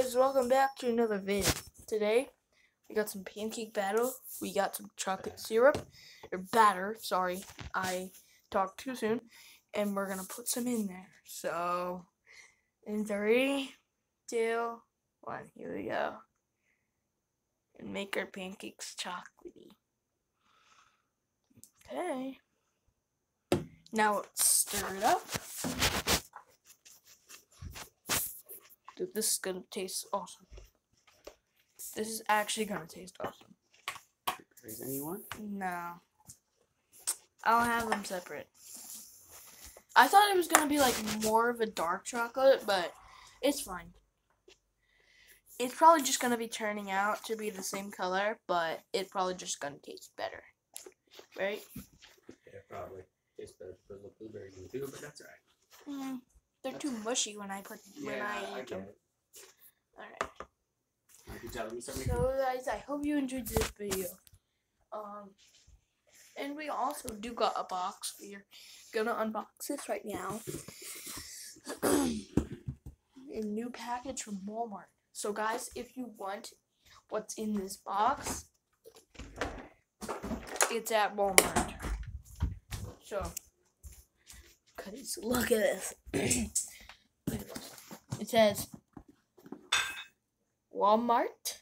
guys, welcome back to another video. Today, we got some pancake batter, we got some chocolate syrup, or batter, sorry, I talked too soon, and we're gonna put some in there. So, in three, two, one, here we go. And make our pancakes chocolatey. Okay. Now let's stir it up. Dude, this is gonna taste awesome. This is actually gonna taste awesome. Is anyone? No. I'll have them separate. I thought it was gonna be like more of a dark chocolate, but it's fine. It's probably just gonna be turning out to be the same color, but it's probably just gonna taste better. Right? Yeah, probably. Tastes better because of blueberries in too, but that's alright. Mm, they're too mushy when I put when I eat get them. All right. Are you telling me something? So guys, I hope you enjoyed this video. Um, and we also do got a box. We're gonna unbox this right now. a new package from Walmart. So guys, if you want what's in this box, it's at Walmart. So, cause look at this. Look at this. It says Walmart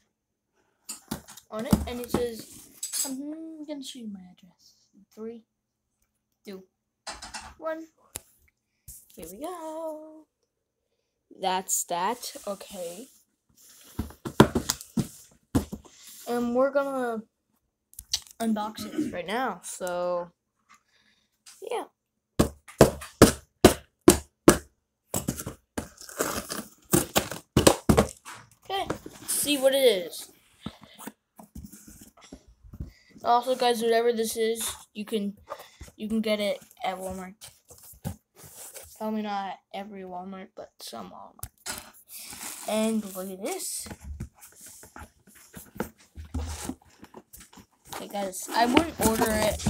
on it, and it says, I'm gonna show you my address. Three, two, one. Here we go. That's that. Okay. And we're gonna unbox it right now. So, yeah. Okay, let's see what it is. Also, guys, whatever this is, you can you can get it at Walmart. Probably not at every Walmart, but some Walmart. And look at this. Okay, guys, I wouldn't order it.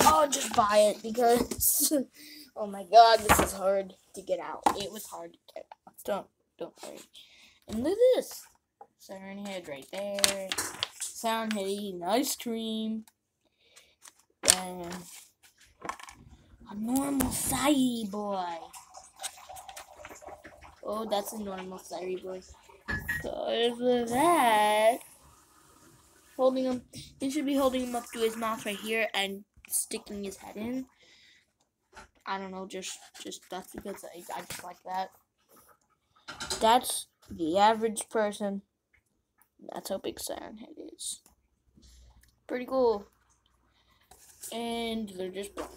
I'll just buy it because, oh my god, this is hard to get out. It was hard to get out. Don't don't worry. And look at this. Siren head right there. Siren head eating ice cream. And a normal Sairi boy. Oh, that's a normal Sairi boy. Because of that, holding him, he should be holding him up to his mouth right here and sticking his head in. I don't know, just, just that's because I, I just like that. That's the average person. That's how big Siren Head is. Pretty cool. And they're just blank.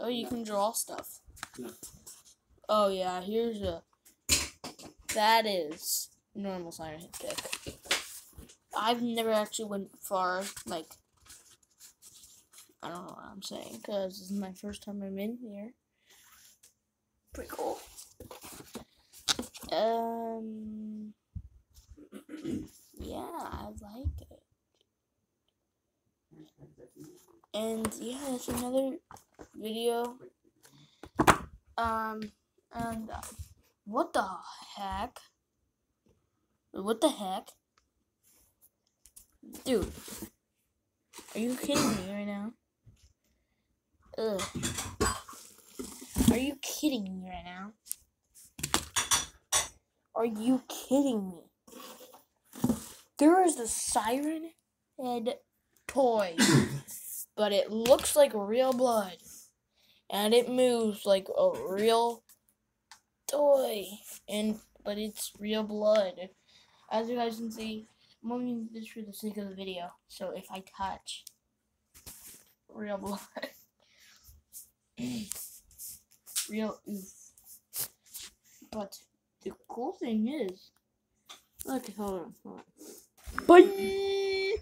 Oh, you can draw stuff. No. Oh yeah, here's a. That is normal Siren Head pick. I've never actually went far, like. I don't know what I'm saying, because this is my first time I'm in here. Pretty cool. Um. Yeah, I like it. And yeah, it's another video. Um, and uh, what the heck? What the heck? Dude, are you kidding me right now? Ugh. Are you kidding me right now? Are you kidding me? There is a siren head toy, but it looks like real blood, and it moves like a real toy, and but it's real blood. As you guys can see, I'm only this for the sake of the video. So if I touch real blood, real oof. But the cool thing is, look, hold on, hold on. Bye.